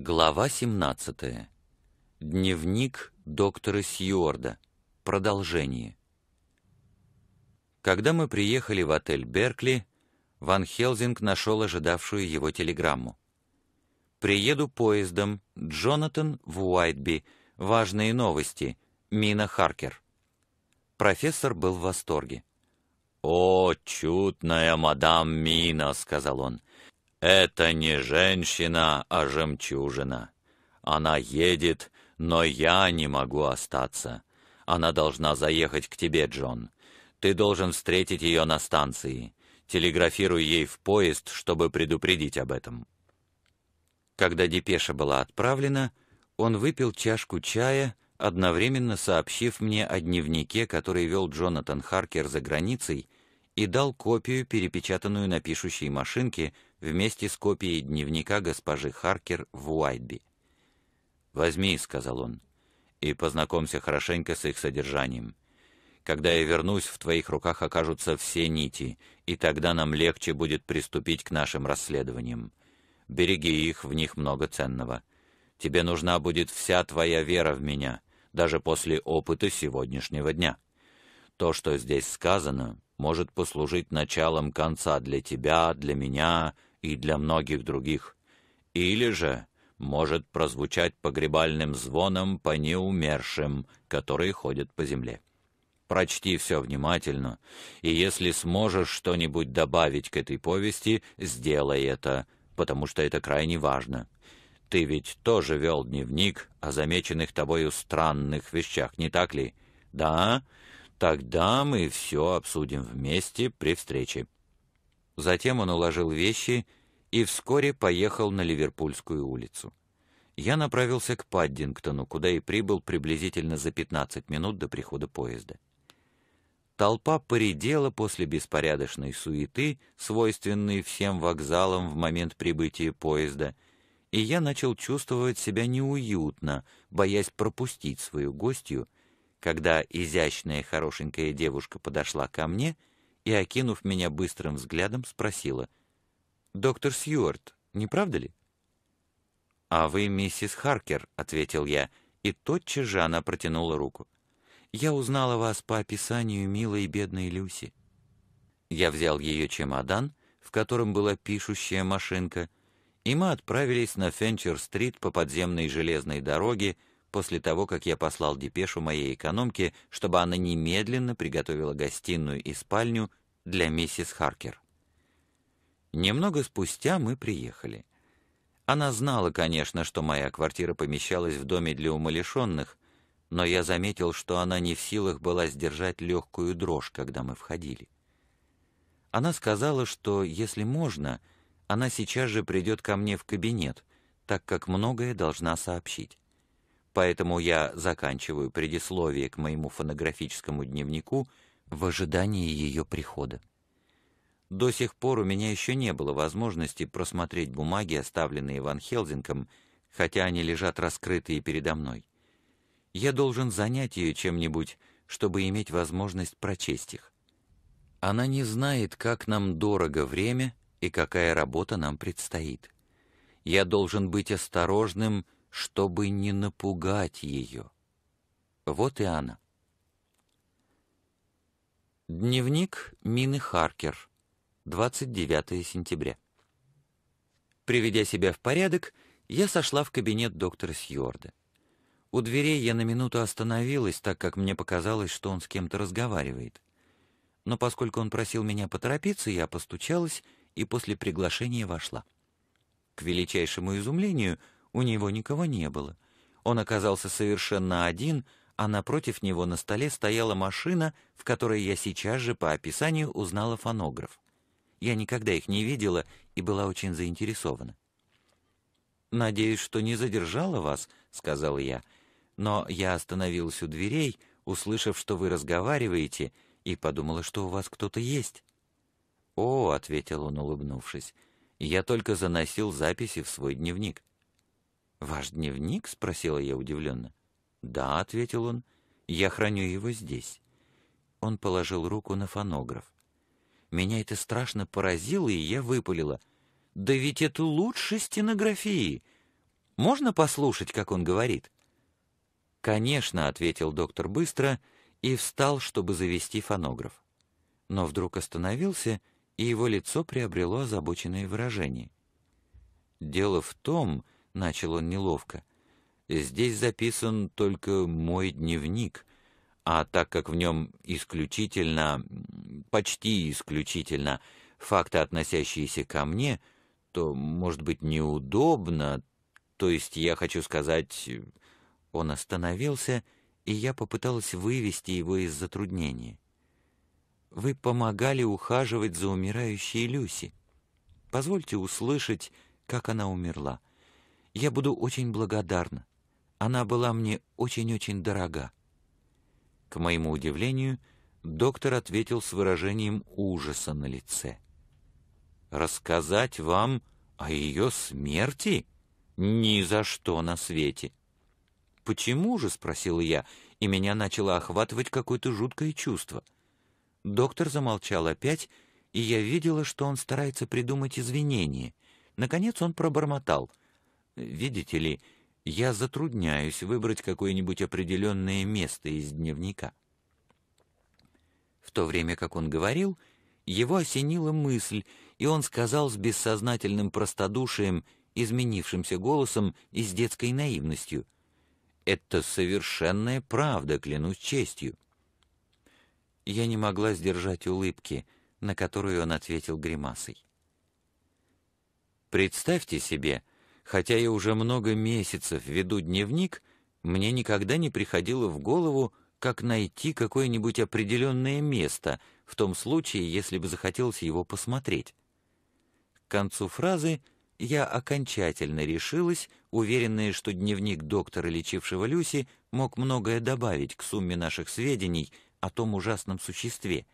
Глава 17. Дневник доктора Сьюарда. Продолжение. Когда мы приехали в отель «Беркли», Ван Хелзинг нашел ожидавшую его телеграмму. «Приеду поездом. Джонатан в Уайтби. Важные новости. Мина Харкер». Профессор был в восторге. «О, чудная мадам Мина!» — сказал он. «Это не женщина, а жемчужина. Она едет, но я не могу остаться. Она должна заехать к тебе, Джон. Ты должен встретить ее на станции. Телеграфируй ей в поезд, чтобы предупредить об этом». Когда депеша была отправлена, он выпил чашку чая, одновременно сообщив мне о дневнике, который вел Джонатан Харкер за границей, и дал копию, перепечатанную на пишущей машинке, вместе с копией дневника госпожи Харкер в Уайтби. «Возьми», — сказал он, — «и познакомься хорошенько с их содержанием. Когда я вернусь, в твоих руках окажутся все нити, и тогда нам легче будет приступить к нашим расследованиям. Береги их, в них много ценного. Тебе нужна будет вся твоя вера в меня, даже после опыта сегодняшнего дня. То, что здесь сказано, может послужить началом конца для тебя, для меня и для многих других. Или же может прозвучать погребальным звоном по неумершим, которые ходят по земле. Прочти все внимательно, и если сможешь что-нибудь добавить к этой повести, сделай это, потому что это крайне важно. Ты ведь тоже вел дневник о замеченных тобою странных вещах, не так ли? Да? Тогда мы все обсудим вместе при встрече. Затем он уложил вещи и вскоре поехал на Ливерпульскую улицу. Я направился к Паддингтону, куда и прибыл приблизительно за 15 минут до прихода поезда. Толпа поредела после беспорядочной суеты, свойственной всем вокзалам в момент прибытия поезда, и я начал чувствовать себя неуютно, боясь пропустить свою гостью, когда изящная хорошенькая девушка подошла ко мне и, окинув меня быстрым взглядом, спросила, «Доктор Сьюарт, не правда ли?» «А вы миссис Харкер», — ответил я, и тотчас же она протянула руку. «Я узнала вас по описанию милой и бедной Люси». Я взял ее чемодан, в котором была пишущая машинка, и мы отправились на Фенчер-стрит по подземной железной дороге, после того, как я послал депешу моей экономке, чтобы она немедленно приготовила гостиную и спальню для миссис Харкер. Немного спустя мы приехали. Она знала, конечно, что моя квартира помещалась в доме для умалишенных, но я заметил, что она не в силах была сдержать легкую дрожь, когда мы входили. Она сказала, что, если можно, она сейчас же придет ко мне в кабинет, так как многое должна сообщить поэтому я заканчиваю предисловие к моему фонографическому дневнику в ожидании ее прихода. До сих пор у меня еще не было возможности просмотреть бумаги, оставленные Ван Хелзинком, хотя они лежат раскрытые передо мной. Я должен занять ее чем-нибудь, чтобы иметь возможность прочесть их. Она не знает, как нам дорого время и какая работа нам предстоит. Я должен быть осторожным чтобы не напугать ее. Вот и она. Дневник Мины Харкер, 29 сентября. Приведя себя в порядок, я сошла в кабинет доктора Сьюарда. У дверей я на минуту остановилась, так как мне показалось, что он с кем-то разговаривает. Но поскольку он просил меня поторопиться, я постучалась и после приглашения вошла. К величайшему изумлению — у него никого не было. Он оказался совершенно один, а напротив него на столе стояла машина, в которой я сейчас же по описанию узнала фонограф. Я никогда их не видела и была очень заинтересована. «Надеюсь, что не задержала вас», — сказал я, «но я остановилась у дверей, услышав, что вы разговариваете, и подумала, что у вас кто-то есть». «О», — ответил он, улыбнувшись, — «я только заносил записи в свой дневник». «Ваш дневник?» — спросила я удивленно. «Да», — ответил он, — «я храню его здесь». Он положил руку на фонограф. Меня это страшно поразило, и я выпалила. «Да ведь это лучше стенографии!» Можно послушать, как он говорит?» «Конечно», — ответил доктор быстро и встал, чтобы завести фонограф. Но вдруг остановился, и его лицо приобрело озабоченное выражение. «Дело в том», — начал он неловко, — «здесь записан только мой дневник, а так как в нем исключительно, почти исключительно, факты, относящиеся ко мне, то, может быть, неудобно, то есть я хочу сказать...» Он остановился, и я попыталась вывести его из затруднения. «Вы помогали ухаживать за умирающей Люси. Позвольте услышать, как она умерла. Я буду очень благодарна. Она была мне очень-очень дорога». К моему удивлению, доктор ответил с выражением ужаса на лице. «Рассказать вам о ее смерти? Ни за что на свете!» «Почему же?» — спросила я, и меня начало охватывать какое-то жуткое чувство. Доктор замолчал опять, и я видела, что он старается придумать извинения. Наконец он пробормотал. «Видите ли, я затрудняюсь выбрать какое-нибудь определенное место из дневника». В то время как он говорил, его осенила мысль, и он сказал с бессознательным простодушием, изменившимся голосом и с детской наивностью — это совершенная правда, клянусь честью. Я не могла сдержать улыбки, на которую он ответил гримасой. Представьте себе, хотя я уже много месяцев веду дневник, мне никогда не приходило в голову, как найти какое-нибудь определенное место, в том случае, если бы захотелось его посмотреть. К концу фразы я окончательно решилась, уверенная, что дневник доктора, лечившего Люси, мог многое добавить к сумме наших сведений о том ужасном существе,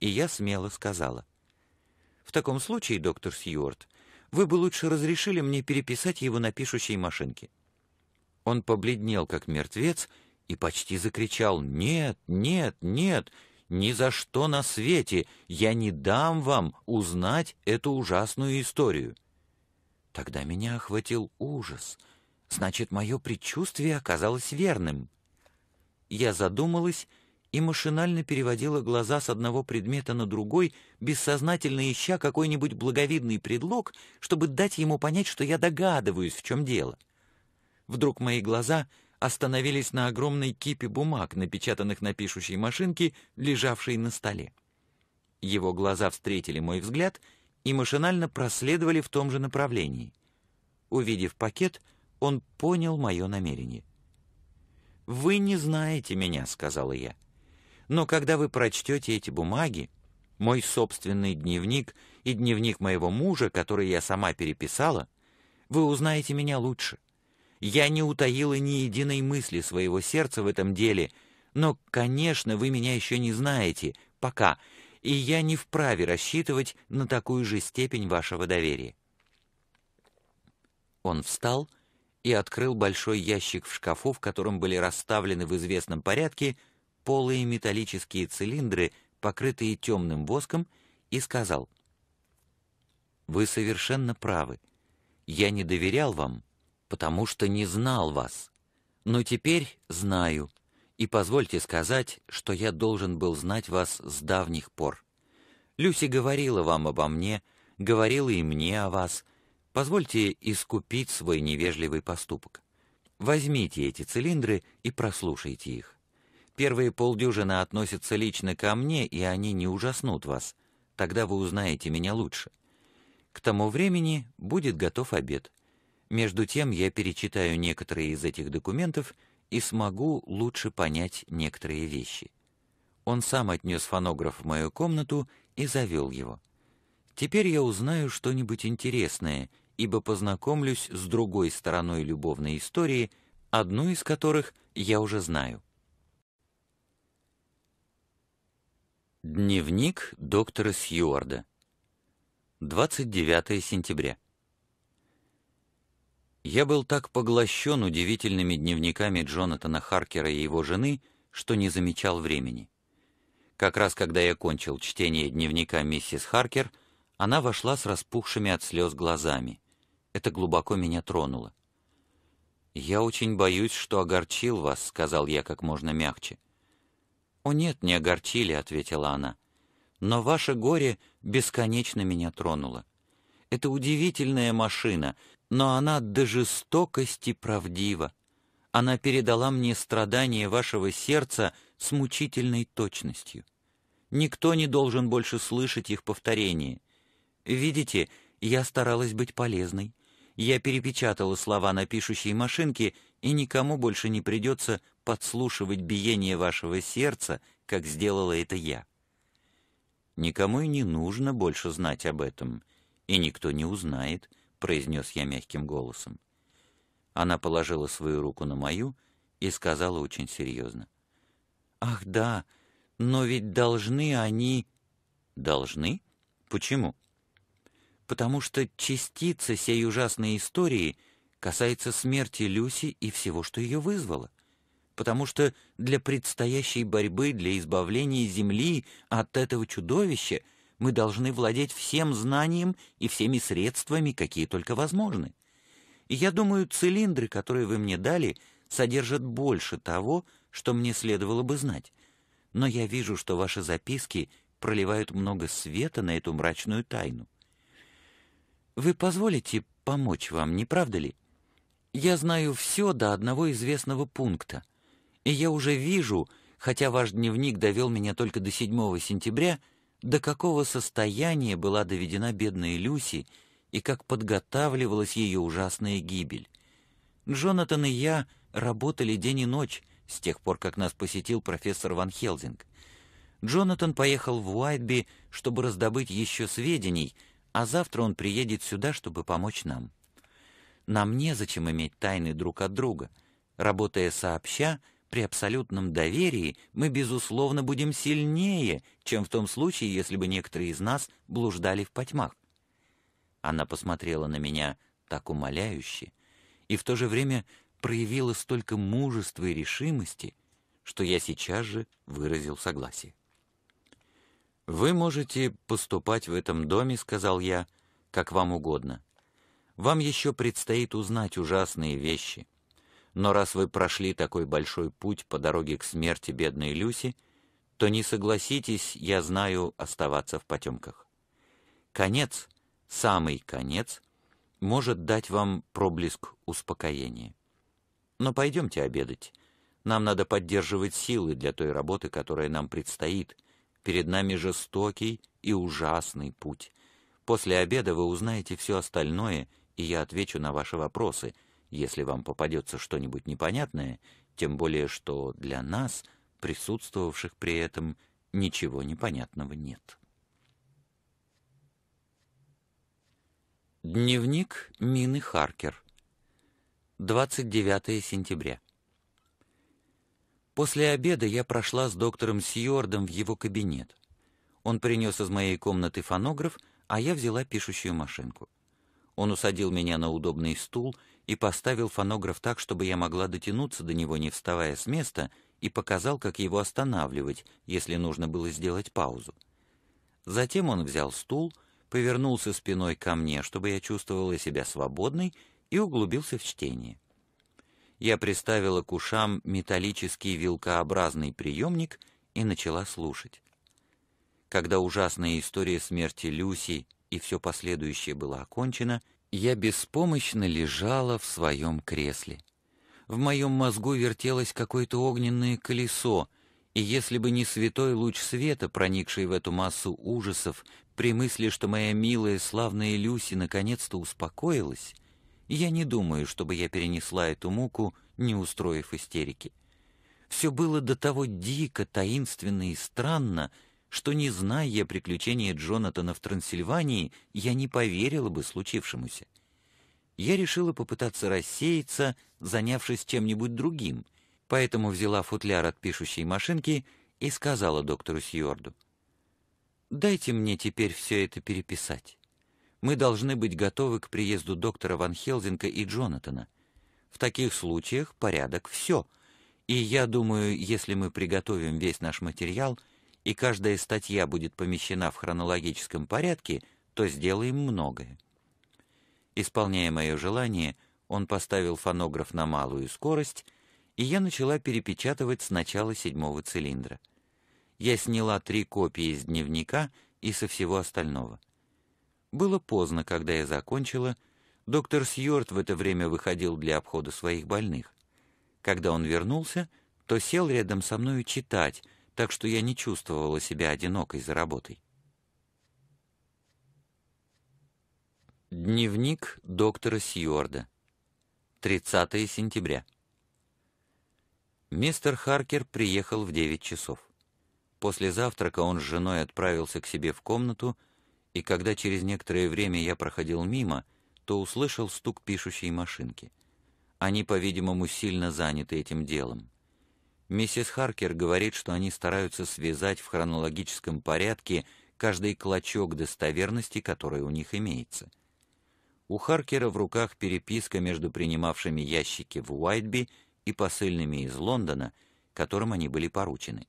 и я смело сказала. «В таком случае, доктор Сьюарт, вы бы лучше разрешили мне переписать его на пишущей машинке». Он побледнел, как мертвец, и почти закричал «Нет, нет, нет, ни за что на свете я не дам вам узнать эту ужасную историю». Тогда меня охватил ужас. Значит, мое предчувствие оказалось верным. Я задумалась и машинально переводила глаза с одного предмета на другой, бессознательно ища какой-нибудь благовидный предлог, чтобы дать ему понять, что я догадываюсь, в чем дело. Вдруг мои глаза остановились на огромной кипе бумаг, напечатанных на пишущей машинке, лежавшей на столе. Его глаза встретили мой взгляд — и машинально проследовали в том же направлении. Увидев пакет, он понял мое намерение. «Вы не знаете меня», — сказала я. «Но когда вы прочтете эти бумаги, мой собственный дневник и дневник моего мужа, который я сама переписала, вы узнаете меня лучше. Я не утаила ни единой мысли своего сердца в этом деле, но, конечно, вы меня еще не знаете, пока, и я не вправе рассчитывать на такую же степень вашего доверия». Он встал и открыл большой ящик в шкафу, в котором были расставлены в известном порядке полые металлические цилиндры, покрытые темным воском, и сказал, «Вы совершенно правы. Я не доверял вам, потому что не знал вас. Но теперь знаю, и позвольте сказать, что я должен был знать вас с давних пор. Люси говорила вам обо мне, говорила и мне о вас. Позвольте искупить свой невежливый поступок. Возьмите эти цилиндры и прослушайте их. Первые полдюжины относятся лично ко мне, и они не ужаснут вас. Тогда вы узнаете меня лучше. К тому времени будет готов обед. Между тем я перечитаю некоторые из этих документов и смогу лучше понять некоторые вещи. Он сам отнес фонограф в мою комнату и завел его. Теперь я узнаю что-нибудь интересное, ибо познакомлюсь с другой стороной любовной истории, одну из которых я уже знаю. Дневник доктора Сьюарда. 29 сентября. Я был так поглощен удивительными дневниками Джонатана Харкера и его жены, что не замечал времени. Как раз когда я кончил чтение дневника миссис Харкер, она вошла с распухшими от слез глазами. Это глубоко меня тронуло. «Я очень боюсь, что огорчил вас», — сказал я как можно мягче. «О нет, не огорчили», — ответила она. «Но ваше горе бесконечно меня тронуло. Это удивительная машина, но она до жестокости правдива. Она передала мне страдания вашего сердца с мучительной точностью. Никто не должен больше слышать их повторение. Видите, я старалась быть полезной. Я перепечатала слова на пишущей машинке, и никому больше не придется подслушивать биение вашего сердца, как сделала это я. Никому и не нужно больше знать об этом, и никто не узнает, — произнес я мягким голосом. Она положила свою руку на мою и сказала очень серьезно. «Ах, да, но ведь должны они...» «Должны? Почему?» потому что частица сей ужасной истории касается смерти Люси и всего, что ее вызвало, потому что для предстоящей борьбы, для избавления Земли от этого чудовища мы должны владеть всем знанием и всеми средствами, какие только возможны. И я думаю, цилиндры, которые вы мне дали, содержат больше того, что мне следовало бы знать. Но я вижу, что ваши записки проливают много света на эту мрачную тайну. Вы позволите помочь вам, не правда ли? Я знаю все до одного известного пункта, и я уже вижу, хотя ваш дневник довел меня только до 7 сентября, до какого состояния была доведена бедная Люси и как подготавливалась ее ужасная гибель. Джонатан и я работали день и ночь с тех пор, как нас посетил профессор Ван Хелзинг. Джонатан поехал в Уайтби, чтобы раздобыть еще сведений — а завтра он приедет сюда, чтобы помочь нам. Нам незачем иметь тайны друг от друга. Работая сообща, при абсолютном доверии мы, безусловно, будем сильнее, чем в том случае, если бы некоторые из нас блуждали в потьмах. Она посмотрела на меня так умоляюще и в то же время проявила столько мужества и решимости, что я сейчас же выразил согласие. «Вы можете поступать в этом доме, — сказал я, — как вам угодно. Вам еще предстоит узнать ужасные вещи. Но раз вы прошли такой большой путь по дороге к смерти бедной Люси, то не согласитесь, я знаю, оставаться в потемках. Конец, самый конец, может дать вам проблеск успокоения. Но пойдемте обедать. Нам надо поддерживать силы для той работы, которая нам предстоит, Перед нами жестокий и ужасный путь. После обеда вы узнаете все остальное, и я отвечу на ваши вопросы, если вам попадется что-нибудь непонятное, тем более что для нас, присутствовавших при этом, ничего непонятного нет. Дневник Мины Харкер. 29 сентября. После обеда я прошла с доктором Сьюардом в его кабинет. Он принес из моей комнаты фонограф, а я взяла пишущую машинку. Он усадил меня на удобный стул и поставил фонограф так, чтобы я могла дотянуться до него, не вставая с места, и показал, как его останавливать, если нужно было сделать паузу. Затем он взял стул, повернулся спиной ко мне, чтобы я чувствовала себя свободной, и углубился в чтение я приставила к ушам металлический вилкообразный приемник и начала слушать. Когда ужасная история смерти Люси и все последующее было окончено, я беспомощно лежала в своем кресле. В моем мозгу вертелось какое-то огненное колесо, и если бы не святой луч света, проникший в эту массу ужасов, при мысли, что моя милая славная Люси наконец-то успокоилась, я не думаю, чтобы я перенесла эту муку, не устроив истерики. Все было до того дико, таинственно и странно, что, не зная приключения Джонатана в Трансильвании, я не поверила бы случившемуся. Я решила попытаться рассеяться, занявшись чем-нибудь другим, поэтому взяла футляр от пишущей машинки и сказала доктору Сьюарду, «Дайте мне теперь все это переписать мы должны быть готовы к приезду доктора Ван Хелзинга и Джонатана. В таких случаях порядок все. И я думаю, если мы приготовим весь наш материал, и каждая статья будет помещена в хронологическом порядке, то сделаем многое. Исполняя мое желание, Он поставил фонограф на малую скорость, и я начала перепечатывать сначала седьмого цилиндра. Я сняла три копии из дневника и со всего остального. Было поздно, когда я закончила. Доктор Сьюарт в это время выходил для обхода своих больных. Когда он вернулся, то сел рядом со мною читать, так что я не чувствовала себя одинокой за работой. Дневник доктора Сьюарда. 30 сентября. Мистер Харкер приехал в 9 часов. После завтрака он с женой отправился к себе в комнату, и когда через некоторое время я проходил мимо, то услышал стук пишущей машинки. Они, по-видимому, сильно заняты этим делом. Миссис Харкер говорит, что они стараются связать в хронологическом порядке каждый клочок достоверности, который у них имеется. У Харкера в руках переписка между принимавшими ящики в Уайтби и посыльными из Лондона, которым они были поручены.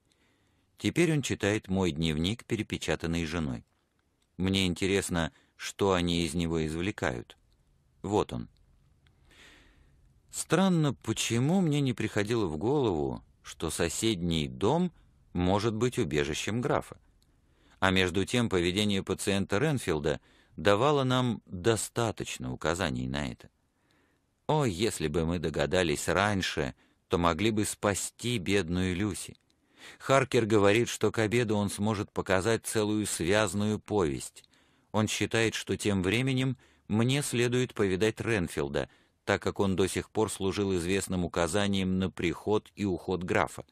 Теперь он читает мой дневник, перепечатанный женой. Мне интересно, что они из него извлекают. Вот он. Странно, почему мне не приходило в голову, что соседний дом может быть убежищем графа. А между тем поведение пациента Ренфилда давало нам достаточно указаний на это. О, если бы мы догадались раньше, то могли бы спасти бедную Люси. Харкер говорит, что к обеду он сможет показать целую связную повесть. Он считает, что тем временем мне следует повидать Ренфилда, так как он до сих пор служил известным указанием на приход и уход графа.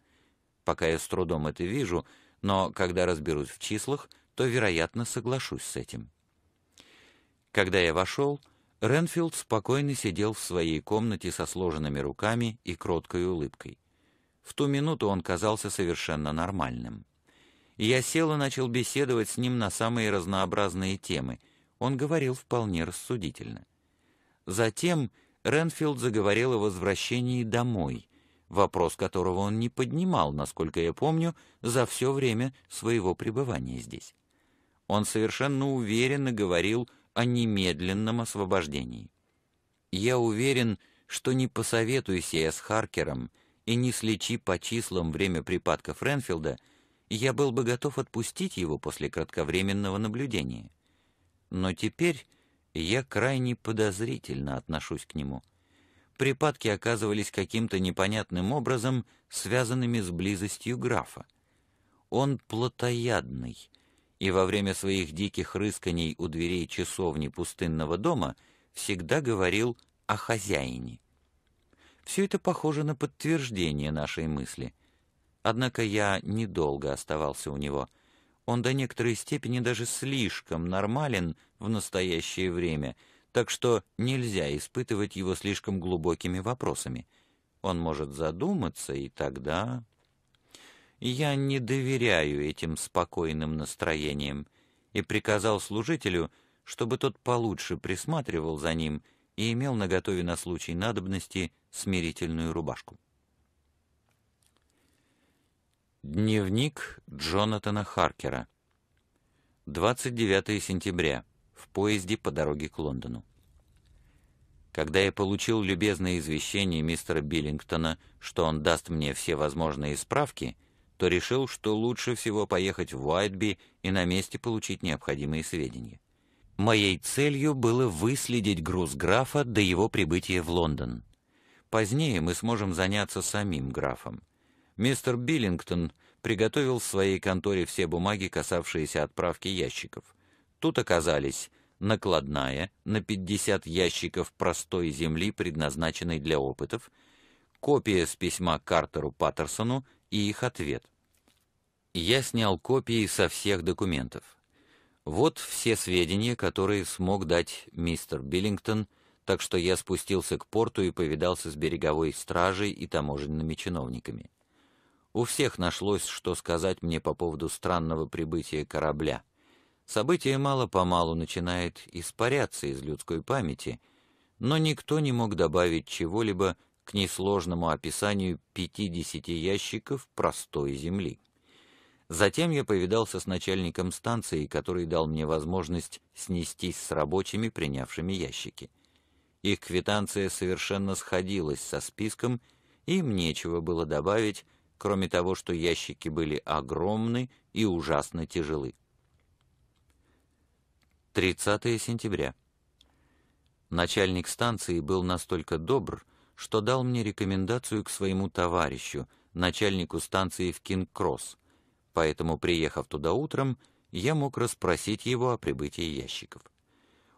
Пока я с трудом это вижу, но когда разберусь в числах, то, вероятно, соглашусь с этим. Когда я вошел, Ренфилд спокойно сидел в своей комнате со сложенными руками и кроткой улыбкой. В ту минуту он казался совершенно нормальным. Я сел и начал беседовать с ним на самые разнообразные темы. Он говорил вполне рассудительно. Затем Ренфилд заговорил о возвращении домой, вопрос которого он не поднимал, насколько я помню, за все время своего пребывания здесь. Он совершенно уверенно говорил о немедленном освобождении. Я уверен, что не посоветуйся я с Харкером — и не слечи по числам время припадков Ренфилда, я был бы готов отпустить его после кратковременного наблюдения. Но теперь я крайне подозрительно отношусь к нему. Припадки оказывались каким-то непонятным образом связанными с близостью графа. Он плотоядный, и во время своих диких рысканий у дверей часовни пустынного дома всегда говорил о хозяине. Все это похоже на подтверждение нашей мысли. Однако я недолго оставался у него. Он до некоторой степени даже слишком нормален в настоящее время, так что нельзя испытывать его слишком глубокими вопросами. Он может задуматься, и тогда... Я не доверяю этим спокойным настроениям и приказал служителю, чтобы тот получше присматривал за ним и имел наготове на случай надобности смирительную рубашку. Дневник Джонатана Харкера. 29 сентября. В поезде по дороге к Лондону. Когда я получил любезное извещение мистера Биллингтона, что он даст мне все возможные справки, то решил, что лучше всего поехать в Уайтби и на месте получить необходимые сведения. Моей целью было выследить груз графа до его прибытия в Лондон. Позднее мы сможем заняться самим графом. Мистер Биллингтон приготовил в своей конторе все бумаги, касавшиеся отправки ящиков. Тут оказались накладная на 50 ящиков простой земли, предназначенной для опытов, копия с письма Картеру Паттерсону и их ответ. Я снял копии со всех документов. Вот все сведения, которые смог дать мистер Биллингтон так что я спустился к порту и повидался с береговой стражей и таможенными чиновниками. У всех нашлось, что сказать мне по поводу странного прибытия корабля. Событие мало-помалу начинает испаряться из людской памяти, но никто не мог добавить чего-либо к несложному описанию 50 ящиков простой земли. Затем я повидался с начальником станции, который дал мне возможность снестись с рабочими, принявшими ящики Их квитанция совершенно сходилась со списком, и им нечего было добавить, кроме того, что ящики были огромны и ужасно тяжелы. 30 сентября. Начальник станции был настолько добр, что дал мне рекомендацию к своему товарищу, начальнику станции в Кинг-Кросс, поэтому, приехав туда утром, я мог расспросить его о прибытии ящиков.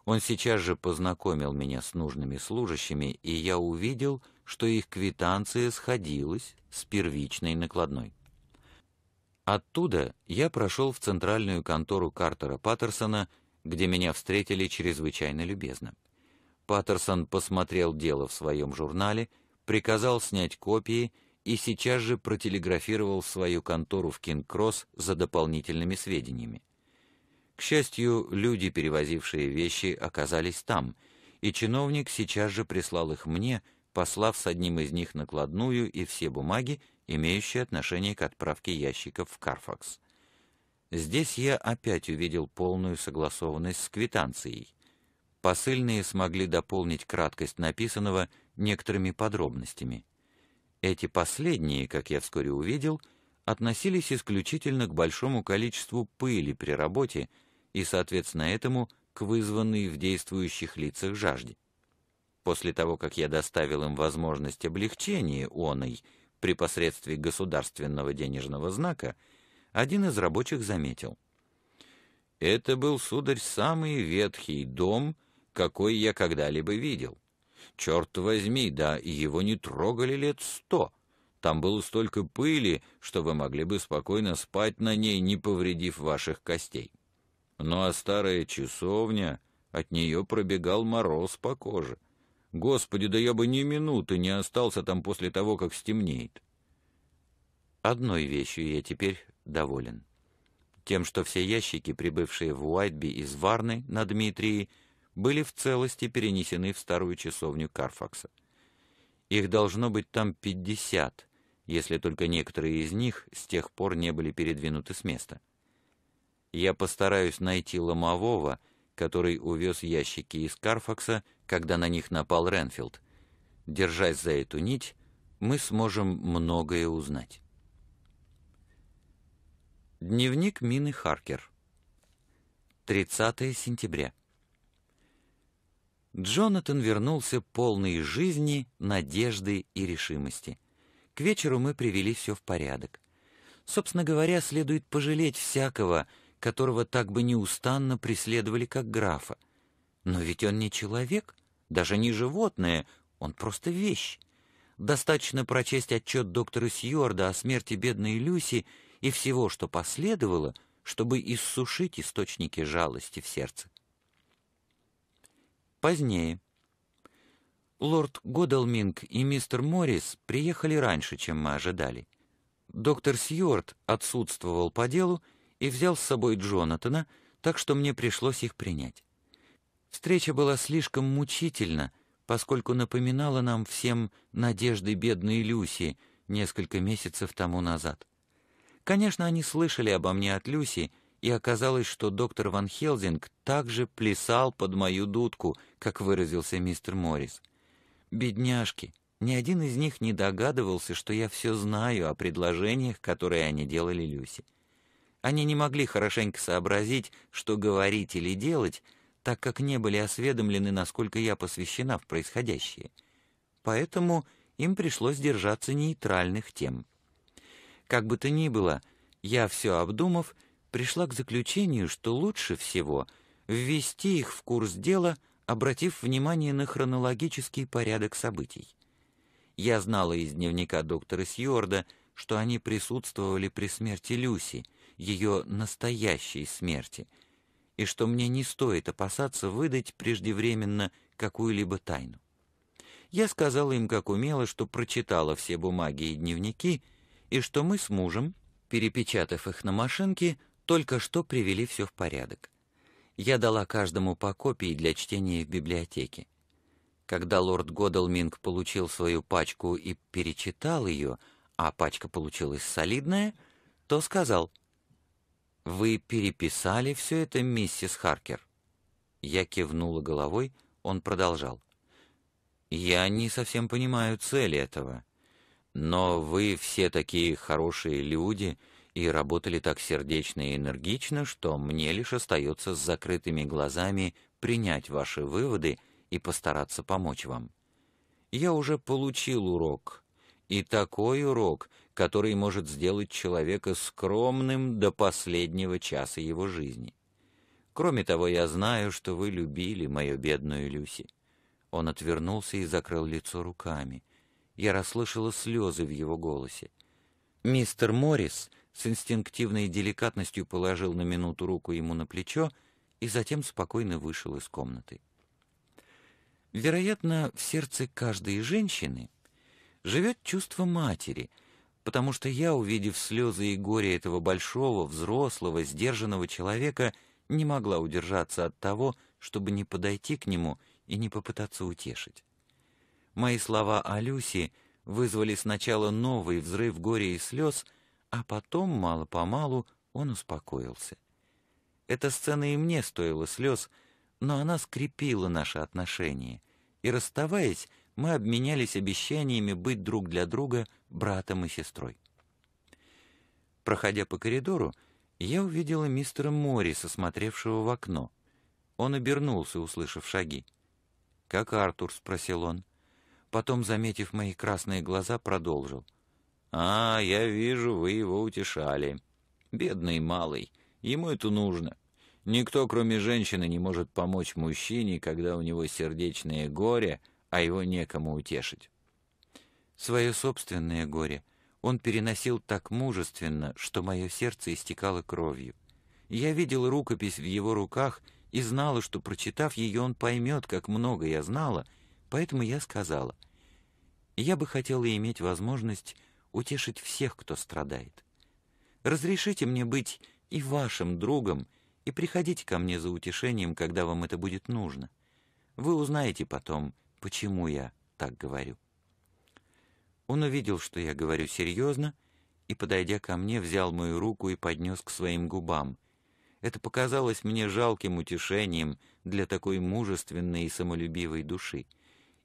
Он сейчас же познакомил меня с нужными служащими, и я увидел, что их квитанция сходилась с первичной накладной. Оттуда я прошел в центральную контору Картера Паттерсона, где меня встретили чрезвычайно любезно. Паттерсон посмотрел дело в своем журнале, приказал снять копии и сейчас же протелеграфировал свою контору в Кинг-Кросс за дополнительными сведениями. К счастью, люди, перевозившие вещи, оказались там, и чиновник сейчас же прислал их мне, послав с одним из них накладную и все бумаги, имеющие отношение к отправке ящиков в Карфакс. Здесь я опять увидел полную согласованность с квитанцией. Посыльные смогли дополнить краткость написанного некоторыми подробностями. Эти последние, как я вскоре увидел, относились исключительно к большому количеству пыли при работе, и, соответственно этому, к вызванной в действующих лицах жажде. После того, как я доставил им возможность облегчения оной при посредстве государственного денежного знака, один из рабочих заметил. «Это был, сударь, самый ветхий дом, какой я когда-либо видел. Черт возьми, да, его не трогали лет сто. Там было столько пыли, что вы могли бы спокойно спать на ней, не повредив ваших костей. Ну а старая часовня, от нее пробегал мороз по коже. Господи, да я бы ни минуты не остался там после того, как стемнеет. Одной вещью я теперь доволен. Тем, что все ящики, прибывшие в Уайтби из Варны на Дмитрии, были в целости перенесены в старую часовню Карфакса. Их должно быть там пятьдесят, если только некоторые из них с тех пор не были передвинуты с места. Я постараюсь найти ломового, который увез ящики из Карфакса, когда на них напал Ренфилд. Держась за эту нить, мы сможем многое узнать. Дневник Мины Харкер. 30 сентября. Джонатан вернулся полный жизни, надежды и решимости. К вечеру мы привели все в порядок. Собственно говоря, следует пожалеть всякого, которого так бы неустанно преследовали как графа. Но ведь он не человек, даже не животное, он просто вещь. Достаточно прочесть отчет доктора Сьюарда о смерти бедной Люси и всего, что последовало, чтобы иссушить источники жалости в сердце. Позднее. Лорд Годалминг и мистер Моррис приехали раньше, чем мы ожидали. Доктор Сьюарт отсутствовал по делу, и взял с собой Джонатана, так что мне пришлось их принять. Встреча была слишком мучительна, поскольку напоминала нам всем надежды бедной Люси несколько месяцев тому назад. Конечно, они слышали обо мне от Люси, и оказалось, что доктор Ван Хелзинг также плясал под мою дудку, как выразился мистер Моррис. Бедняжки, ни один из них не догадывался, что я все знаю о предложениях, которые они делали Люси. Они не могли хорошенько сообразить, что говорить или делать, так как не были осведомлены, насколько я посвящена в происходящее. Поэтому им пришлось держаться нейтральных тем. Как бы то ни было, я, все обдумав, пришла к заключению, что лучше всего ввести их в курс дела, обратив внимание на хронологический порядок событий. Я знала из дневника доктора Сьюарда, что они присутствовали при смерти Люси — ее настоящей смерти, и что мне не стоит опасаться выдать преждевременно какую-либо тайну. Я сказала им, как умела, что прочитала все бумаги и дневники, и что мы с мужем, перепечатав их на машинке, только что привели все в порядок. Я дала каждому по копии для чтения в библиотеке. Когда лорд Годалминг получил свою пачку и перечитал ее, а пачка получилась солидная, то сказал, «Вы переписали все это, миссис Харкер?» Я кивнула головой, он продолжал. «Я не совсем понимаю цели этого. Но вы все такие хорошие люди и работали так сердечно и энергично, что мне лишь остается с закрытыми глазами принять ваши выводы и постараться помочь вам. Я уже получил урок, и такой урок, который может сделать человека скромным до последнего часа его жизни. Кроме того, я знаю, что вы любили мою бедную Люси». Он отвернулся и закрыл лицо руками. Я расслышала слезы в его голосе. Мистер Моррис с инстинктивной деликатностью положил на минуту руку ему на плечо и затем спокойно вышел из комнаты. Вероятно, в сердце каждой женщины живет чувство матери, потому что я, увидев слезы и горе этого большого, взрослого, сдержанного человека, не могла удержаться от того, чтобы не подойти к нему и не попытаться утешить. Мои слова о Люси вызвали сначала новый взрыв горя и слез, а потом, мало-помалу, он успокоился. Эта сцена и мне стоила слез, но она скрепила наши отношения, и, расставаясь, мы обменялись обещаниями быть друг для друга братом и сестрой. Проходя по коридору, я увидела мистера Морриса, смотревшего в окно. Он обернулся, услышав шаги. «Как Артур?» — спросил он. Потом, заметив мои красные глаза, продолжил. «А, я вижу, вы его утешали. Бедный малый, ему это нужно. Никто, кроме женщины, не может помочь мужчине, когда у него сердечное горе, а его некому утешить». Свое собственное горе он переносил так мужественно, что мое сердце истекало кровью. Я видел рукопись в его руках и знала, что, прочитав ее, он поймет, как много я знала, поэтому я сказала, «Я бы хотела иметь возможность утешить всех, кто страдает. Разрешите мне быть и вашим другом, и приходите ко мне за утешением, когда вам это будет нужно. Вы узнаете потом, почему я так говорю». Он увидел, что я говорю серьезно, и, подойдя ко мне, взял мою руку и поднес к своим губам. Это показалось мне жалким утешением для такой мужественной и самолюбивой души.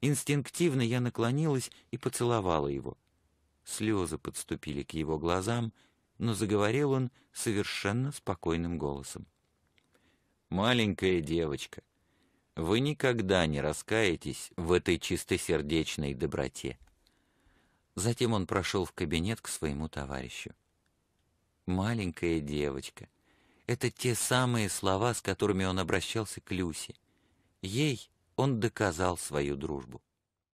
Инстинктивно я наклонилась и поцеловала его. Слезы подступили к его глазам, но заговорил он совершенно спокойным голосом. «Маленькая девочка, вы никогда не раскаетесь в этой чистосердечной доброте. Затем он прошел в кабинет к своему товарищу. «Маленькая девочка» — это те самые слова, с которыми он обращался к Люсе. Ей он доказал свою дружбу.